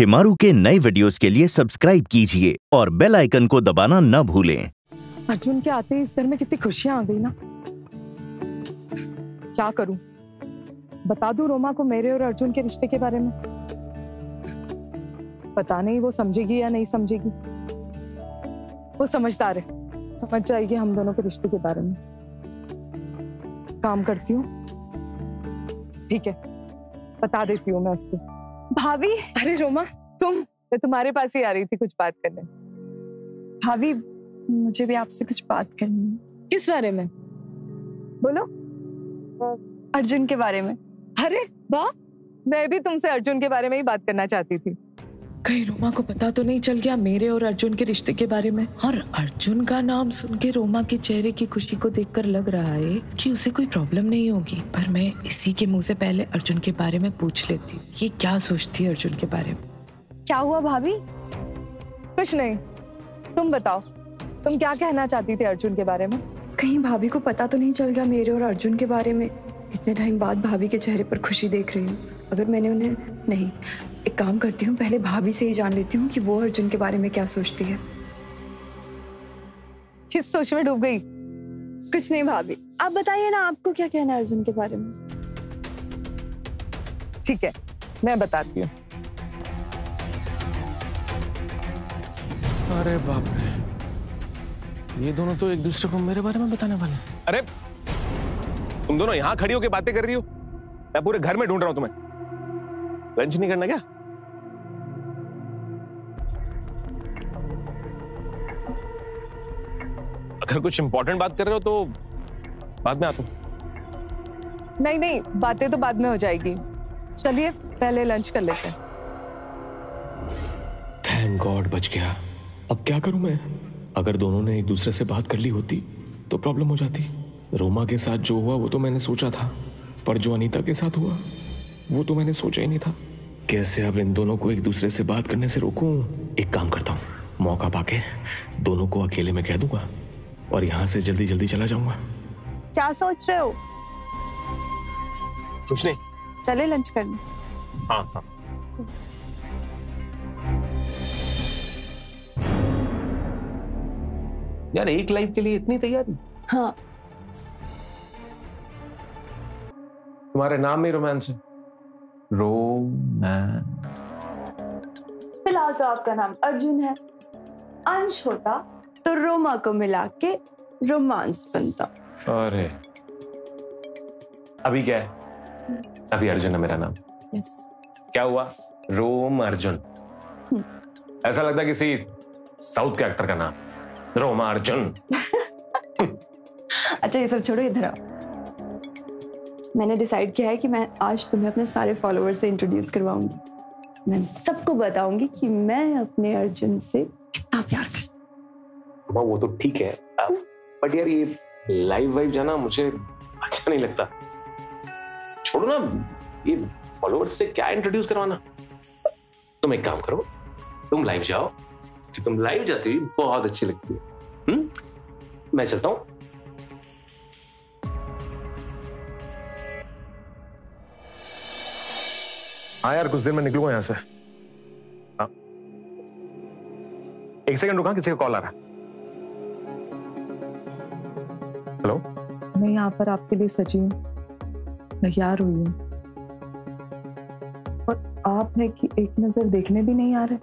शिमारू के नए वीडियोस के लिए सब्सक्राइब कीजिए और बेल आइकन को दबाना न भूलें। अर्जुन के आते इस घर में कितनी खुशियाँ आ गई ना? क्या करूँ? बता दूँ रोमा को मेरे और अर्जुन के रिश्ते के बारे में? पता नहीं वो समझेगी या नहीं समझेगी। वो समझदार है। समझ जाएगी हम दोनों के रिश्ते के बारे में। काम करती हूँ। ठीक है। बता देती हूँ मैं उसको। भाभी? अरे रोमा। तुम मैं तुम्हारे पास ही आ रही थी कुछ बात करने। भाभी मुझे भी आपसे कुछ बात करनी है। किस बारे में? बोलो। अर्जुन के बारे में। अरे वाह। मैं भी तुमसे अर्जुन के बारे में ही बात करना चाहती थी। कहीं रोमा को पता तो नहीं चल गया मेरे और अर्जुन के रिश्ते के बारे में? और अर्जुन का नाम सुन के रोमा के चेहरे की खुशी को देखकर लग रहा है कि उसे कोई प्रॉब्लम नहीं होगी। पर मैं इसी के मुँह से पहले अर्जुन के बारे में पूछ लेती हूँ। ये क्या सोचती है अर्जुन के बारे में? क्या हुआ भाभी? कुछ नहीं। तुम बताओ। तुम क्या कहना चाहती थी अर्जुन के बारे में? कहीं भाभी को पता तो नहीं चल गया मेरे और अर्जुन के बारे में। इतने टाइम बाद भाभी के चेहरे पर खुशी देख रही हूँ। अगर मैंने उन्हें नहीं एक काम करती हूँ पहले भाभी से ही जान लेती हूँ कि वो अर्जुन के बारे में क्या सोचती है। किस सोच में डूब गई? कुछ नहीं भाभी। आप बताइए ना आपको क्या कहना है अर्जुन के बारे में? ठीक है मैं बताती हूँ। अरे बाप रे। ये दोनों तो एक दूसरे को मेरे बारे में बताने वाले हैं। अरे तुम दोनों यहाँ खड़ी होकर बातें कर रही हो? मैं पूरे घर में ढूंढ रहा हूँ तुम्हें। लंच नहीं करना क्या? अगर कुछ इंपॉर्टेंट बात कर रहे हो तो बाद में आता हूँ। नहीं नहीं बातें तो बाद में हो जाएगी। चलिए पहले लंच कर लेते हैं। थैंक गॉड बच गया। अब क्या करूँ मैं? अगर दोनों ने एक दूसरे से बात कर ली होती तो प्रॉब्लम हो जाती। रोमा के साथ जो हुआ वो तो मैंने सोचा था। पर जो अनीता के साथ हुआ वो तो मैंने सोचा ही नहीं था। कैसे अब इन दोनों को एक दूसरे से बात करने से रोकूं? एक काम करता हूँ। मौका पाके दोनों को अकेले में कह दूँगा और यहाँ से जल्दी जल्दी चला जाऊँगा। क्या सोच रहे हो? कुछ नहीं। चले लंच करने। हाँ हाँ। यार एक लाइफ के लिए इतनी तैयारी? हाँ। तुम्हारे नाम में रोमांस है। फ़िलहाल तो आपका नाम अर्जुन है। अंश होता तो रोमा को मिला के रोमांस बनता। अरे। अभी क्या है? अभी अर्जुन है मेरा नाम। यस क्या हुआ? रोम अर्जुन। ऐसा लगता है किसी साउथ के एक्टर का नाम। रोमा अर्जुन। अच्छा ये सब छोड़ो इधर आओ। मैंने डिसाइड किया है कि मैं आज तुम्हें अपने सारे फॉलोअर्स से इंट्रोड्यूस करवाऊँगी। मैं सबको बताऊँगी कि मैं अपने अर्जुन से कितना प्यार करती हूँ। वो तो ठीक है। बट यार, ये लाइव वाइव जाना मुझे अच्छा नहीं लगता। छोड़ो ना, ये फॉलोअर्स से क्या इंट्रोड्यूस करवाना? तुम एक काम करो, तुम लाइव जाओ कि तुम लाइव जाती हुई बहुत अच्छी लगती है। हम्म? मैं चलता हूँ। हाँ यार कुछ देर में निकलूँगा यहाँ से। हाँ। एक सेकंड रुका किसी का कॉल आ रहा है। हेलो मैं यहाँ पर आपके लिए सजी हूँ। तैयार हुई हूँ। और आप है कि एक नज़र देखने भी नहीं आ रहे?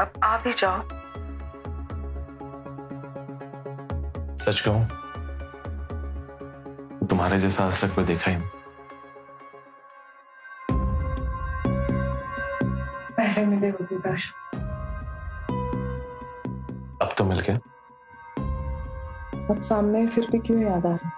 अब आप ही जाओ। सच कहूँ तुम्हारे जैसा आज तक मैं देखा ही नहीं। होते काश अब तो मिल गया। अब सामने फिर भी क्यों याद आ रहा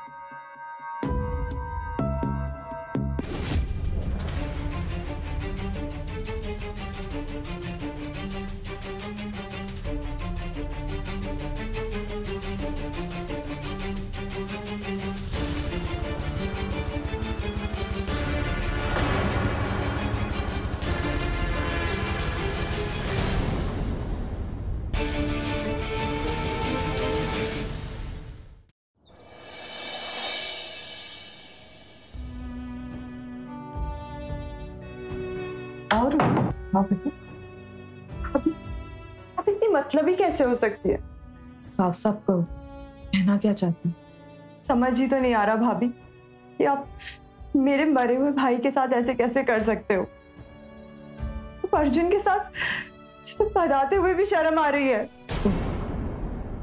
और अब इतनी मतलब ही कैसे हो सकती है? साफ़ साफ़ कहो कहना क्या चाहती समझ ही तो नहीं आ रहा भाभी कि आप मेरे मरे हुए भाई के साथ ऐसे कैसे कर सकते हो? अर्जुन के साथ मुझे तो बताते हुए भी शर्म आ रही है।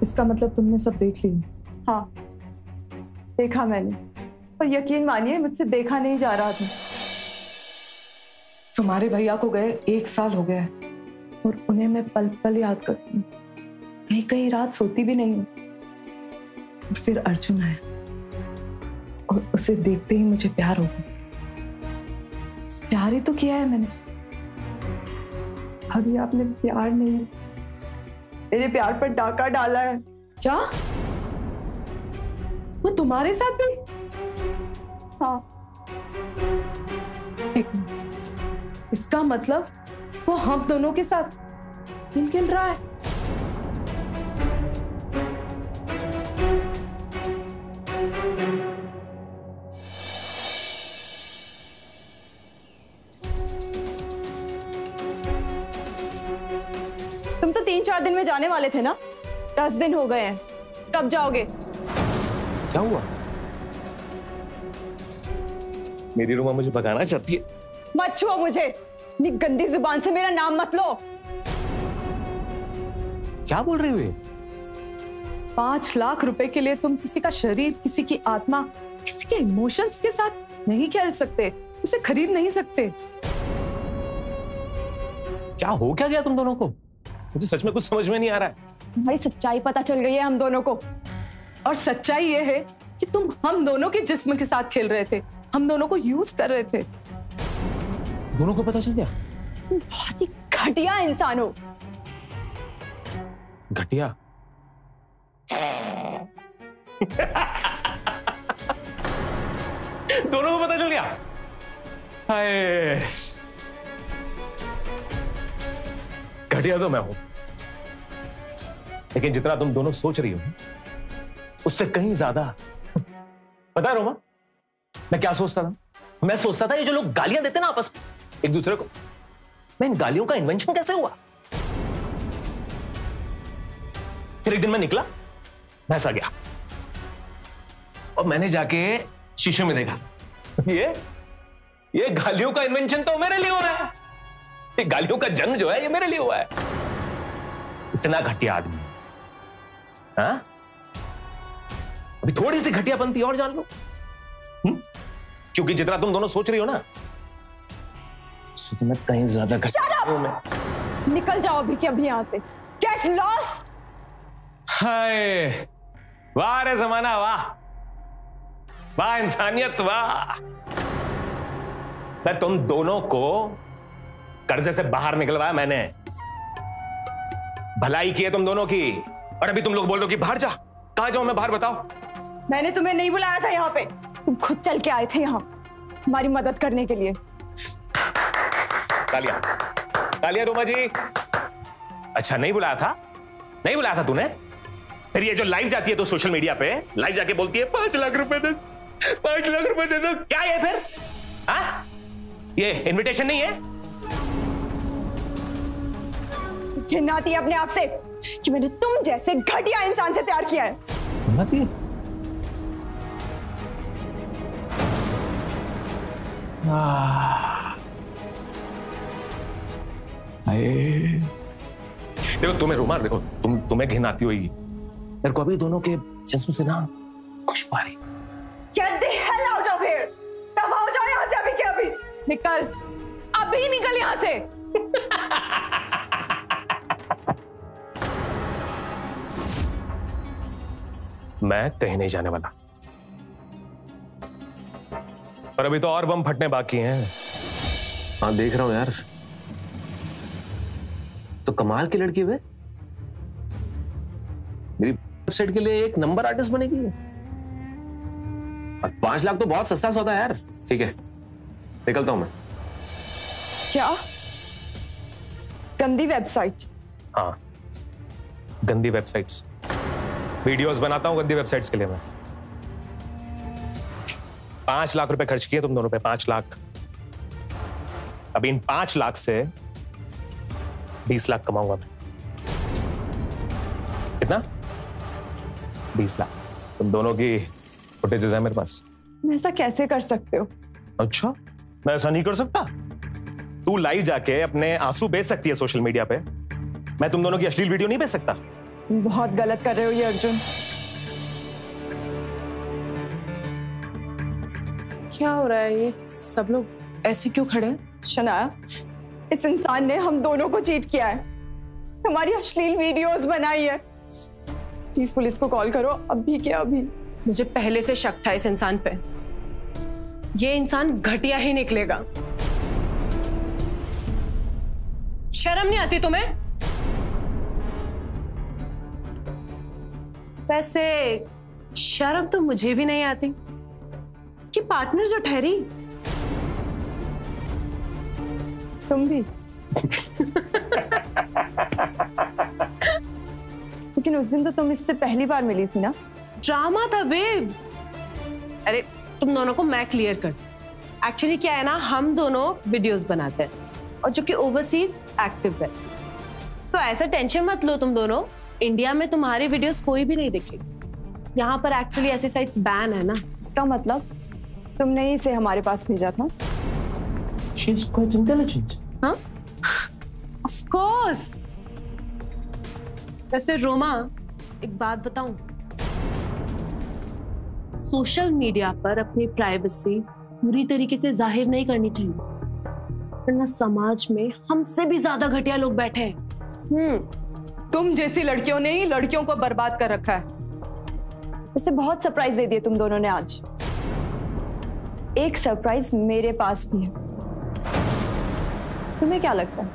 इसका मतलब तुमने सब देख लिया? हाँ देखा मैंने। और यकीन मानिए मुझसे देखा नहीं जा रहा था। तुम्हारे भैया को गए एक साल हो गया है। और उन्हें मैं पल पल याद करती हूँ। कहीं कहीं रात सोती भी नहीं हूँ। और फिर अर्जुन आया। और उसे देखते ही मुझे प्यार हो गया। प्यार ही तो किया है मैंने। अभी आपने प्यार नहीं मेरे प्यार पर डाका डाला है। क्या? वो तुम्हारे साथ भी? हाँ। इसका मतलब वो हम दोनों के साथ खेल खेल रहा है। तुम तो तीन चार दिन में जाने वाले थे ना? दस दिन हो गए हैं। कब जाओगे? क्या हुआ मेरी रूमा मुझे भगाना चाहती है। मत छुओ मुझे। अपनी गंदी ज़ुबान से मेरा नाम मत लो। क्या बोल रही हो पाँच लाख रुपए के लिए तुम किसी का शरीर किसी की आत्मा किसी के इमोशंस के साथ नहीं खेल सकते उसे खरीद नहीं सकते। क्या हो क्या गया तुम दोनों को? मुझे सच में कुछ समझ में नहीं आ रहा है। हमारी सच्चाई पता चल गई है हम दोनों को। और सच्चाई ये है कि तुम हम दोनों के जिस्म के साथ खेल रहे थे हम दोनों को यूज़ कर रहे थे। दोनों को पता चल गया? तुम बहुत ही घटिया इंसान हो। घटिया? दोनों को पता चल गया? हाय। घटिया तो मैं हूँ। लेकिन जितना तुम दोनों सोच रही हो उससे कहीं ज़्यादा। पता है रोमा मैं क्या सोचता था? मैं सोचता था ये जो लोग गालियाँ देते ना आपस में एक दूसरे को। मैं इन गालियों का इन्वेंशन कैसे हुआ? फिर एक दिन मैं निकला, भैंसा गया। और मैंने जाके शीशे में देखा, ये ये गालियों का इन्वेंशन तो मेरे लिए हुआ है। ये गालियों का जन्म जो है, ये मेरे लिए हुआ है। इतना घटिया आदमी। हाँ? अभी थोड़ी सी घटिया बनती और जान लो। हुँ? क्योंकि जितना तुम दोनों सोच रही हो ना मैं कहीं ज़्यादा हूँ मैं निकल जाओ अभी के अभी यहाँ से। गेट लॉस्ट हाय। वाह रे जमाना वाह। वाह इंसानियत वाह। मैं तुम दोनों को कर्जे से बाहर निकलवाया मैंने। भलाई की है तुम दोनों की। और अभी तुम लोग बोल रहे हो कि बाहर जा। कहा जाऊँ मैं? बाहर बताओ। मैंने तुम्हें नहीं बुलाया था यहाँ पे। तुम खुद चल के आए थे यहाँ हमारी मदद करने के लिए। तालिया। तालिया रोमा जी। अच्छा नहीं बुलाया था? नहीं बुलाया था तूने? फिर ये जो लाइव जाती है तो सोशल मीडिया पे लाइव जाके बोलती है पाँच लाख रुपए दे पाँच लाख रुपए दे दो। क्या है फिर? हाँ? ये इनविटेशन नहीं है? घिन आती है अपने आप से कि मैंने तुम जैसे घटिया इंसान से प्यार किया है। हिम्मती देखो तुम्हें रुमाल देखो तुम तुम्हें घिन आती होगी। मेरे को अभी दोनों के जिस्म से ना खुशबू पा रही Get the hell out of here! दफ़ा हो जाओ यहाँ से अभी के अभी। निकल। अभी निकल यहाँ से। मैं कहीं नहीं जाने वाला। पर अभी तो और बम फटने बाकी हैं। हाँ देख रहा हूँ यार। तो कमाल की लड़की वे मेरी वेबसाइट के लिए एक नंबर आर्टिस्ट बनेगी। और पाँच लाख तो बहुत सस्ता सौदा है यार। ठीक है निकलता हूँ मैं। क्या? गंदी वेबसाइट हाँ गंदी वेबसाइट्स वीडियोस बनाता हूँ गंदी वेबसाइट्स के लिए मैं। पाँच लाख रुपए खर्च किए तुम दोनों पे पाँच लाख। अब इन पाँच लाख से बीस लाख कमाऊँगा मैं। कितना? बीस लाख। तुम दोनों की फुटेजेस है मेरे पास। मैं ऐसा कैसे कर सकते हो? अच्छा मैं ऐसा नहीं कर सकता? तू लाइव जाके अपने आँसू बेच सकती है सोशल मीडिया पे। मैं तुम दोनों की अश्लील वीडियो नहीं बेच सकता? बहुत गलत कर रहे हो ये अर्जुन। क्या हो रहा है ये? सब लोग ऐसे क्यों खड़े हैं? शनाया इस इंसान ने हम दोनों को चीट किया है। हमारी अश्लील वीडियोस बनाई है। प्लीज़, पुलिस को कॉल करो। अभी क्या अभी। मुझे पहले से शक था इस इंसान पे। ये इंसान घटिया ही निकलेगा। शर्म नहीं आती तुम्हें? वैसे, शर्म तो मुझे भी नहीं आती। इसकी पार्टनर जो ठहरी तुम भी। लेकिन उस दिन तो तुम इससे पहली बार मिली थी ना। ड्रामा था बेब अरे तुम दोनों को मैं क्लियर कर एक्चुअली क्या है ना हम दोनों वीडियोस बनाते हैं और जो कि ओवरसीज एक्टिव है। तो ऐसा टेंशन मत लो तुम दोनों। इंडिया में तुम्हारे वीडियोस कोई भी नहीं देखेगा। यहाँ पर एक्चुअली ऐसी साइट्स बैन है ना। इसका मतलब तुमने ही इसे हमारे पास भेजा था। She's quite intelligent. हाँ ऑफ़ कोर्स वैसे रोमा एक बात बताऊँ? सोशल मीडिया पर अपनी प्राइवेसी पूरी तरीके से ज़ाहिर नहीं करनी चाहिए। वरना समाज में हमसे भी ज़्यादा घटिया लोग बैठे हैं। हम्म तुम जैसी लड़कियों ने ही लड़कियों को बर्बाद कर रखा है। वैसे बहुत सरप्राइज़ दे दिए तुम दोनों ने आज। एक सरप्राइज़ मेरे पास भी है। तुम्हें क्या लगता है?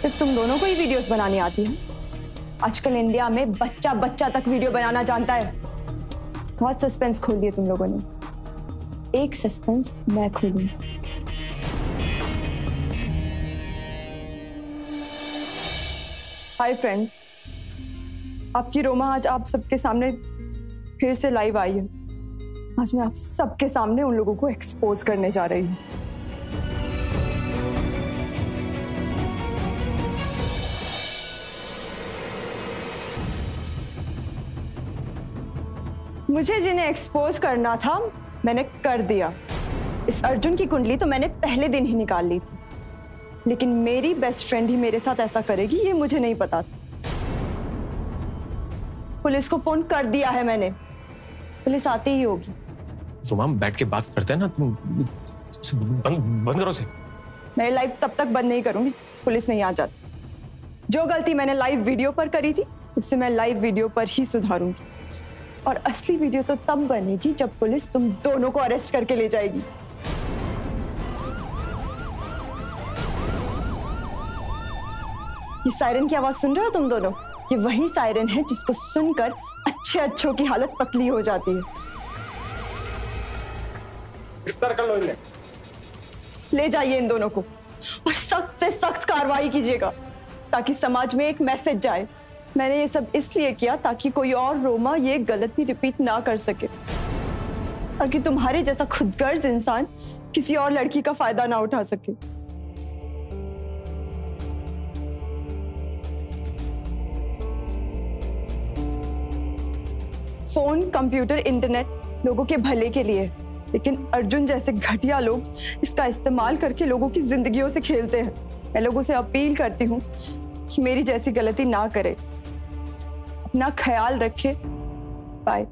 सिर्फ़ तुम दोनों को ही वीडियोस बनानी आती है? आजकल इंडिया में बच्चा बच्चा तक वीडियो बनाना जानता है। बहुत सस्पेंस खोल दिए तुम लोगों ने। एक सस्पेंस मैं खोलूँगी। हाय फ्रेंड्स आपकी रोमा आज आप सबके सामने फिर से लाइव आई है। आज मैं आप सबके सामने उन लोगों को एक्सपोज करने जा रही हूँ। मुझे जिन्हें एक्सपोज करना था मैंने कर दिया। इस अर्जुन की कुंडली तो मैंने पहले दिन ही निकाल ली थी। लेकिन मेरी बेस्ट फ्रेंड ही मेरे साथ ऐसा करेगी ये मुझे नहीं पता था। पुलिस को फ़ोन कर दिया है मैंने। पुलिस आती ही होगी। रुमाम बैठ के बात करते हैं ना तुम बंद बंद करो से मैं लाइव तब तक बंद नहीं करूँगी पुलिस नहीं आ जाती। जो गलती मैंने लाइव वीडियो पर करी थी उससे मैं लाइव वीडियो पर ही सुधारूँगी। और असली वीडियो तो तब बनेगी जब पुलिस तुम दोनों को अरेस्ट करके ले जाएगी। ये सायरन की आवाज़ सुन रहे हो तुम दोनों? ये वही सायरन है जिसको सुनकर अच्छे अच्छों की हालत पतली हो जाती है। कर लो इन्हें। ले जाइए इन दोनों को और सख्त से सख्त कार्रवाई कीजिएगा ताकि समाज में एक मैसेज जाए। मैंने ये सब इसलिए किया ताकि कोई और रोमा ये गलती रिपीट ना कर सके। ताकि तुम्हारे जैसा खुदगर्ज इंसान किसी और लड़की का फ़ायदा ना उठा सके। फ़ोन, कंप्यूटर, इंटरनेट लोगों के भले के लिए लेकिन अर्जुन जैसे घटिया लोग इसका इस्तेमाल करके लोगों की जिंदगियों से खेलते हैं। मैं लोगों से अपील करती हूँ कि मेरी जैसी गलती ना करे। अपना ख्याल रखे। बाय